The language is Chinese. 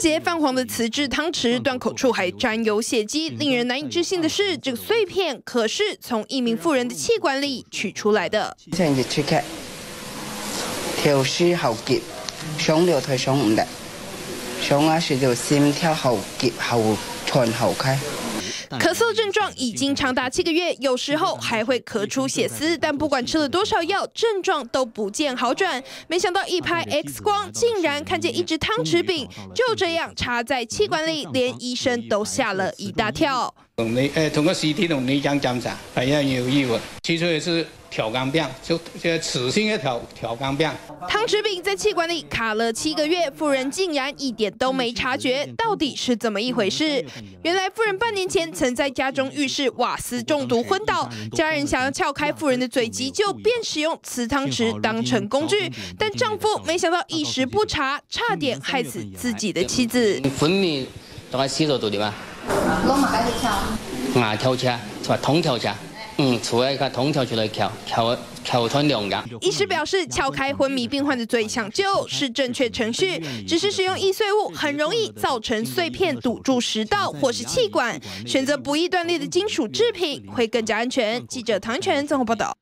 节泛黄的瓷质汤匙端口处还沾有血迹，令人难以置信的是，这个碎片可是从一名妇人的气管里取出来的。咳嗽的症状已经长达七个月，有时候还会咳出血丝，但不管吃了多少药，症状都不见好转。没想到一拍 X 光，竟然看见一只汤匙柄就这样插在气管里，连医生都吓了一大跳。同你，诶，通过 CT 同你检查，有异物，其实也是调羹病，就这磁性的调调羹病。汤匙柄在气管里卡了七个月，妇人竟然一点都没察觉，到底是怎么一回事？原来妇人半年前曾在家中浴室瓦斯中毒昏倒，家人想要撬开妇人的嘴急救，便使用瓷汤匙当成工具，但丈夫没想到一时不察，差点害死自己的妻子。昏迷在洗澡独立吗？车，是吧？车，嗯，一个出来穿两个。医师表示，撬开昏迷病患的嘴抢救是正确程序，只是使用易碎物很容易造成碎片堵住食道或是气管，选择不易断裂的金属制品会更加安全。记者唐泉综合报道。